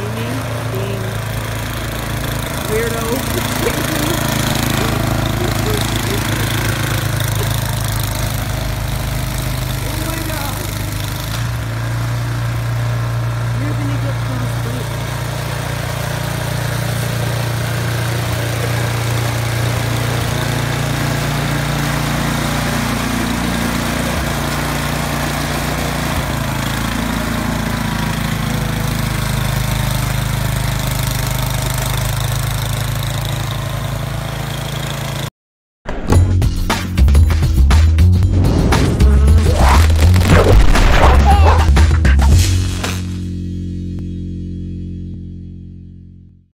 Jamie being weirdo.